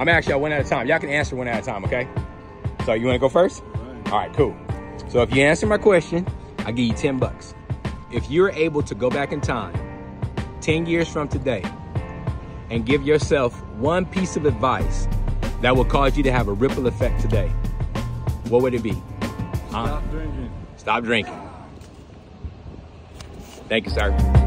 I'm actually I went out of time. Y'all can answer one at a time, okay? So you want to go first? All right, cool. So if you answer my question, I give you 10 bucks. If you're able to go back in time 10 years from today and give yourself one piece of advice that will cause you to have a ripple effect today, what would it be? Stop drinking. Stop drinking. Thank you, sir.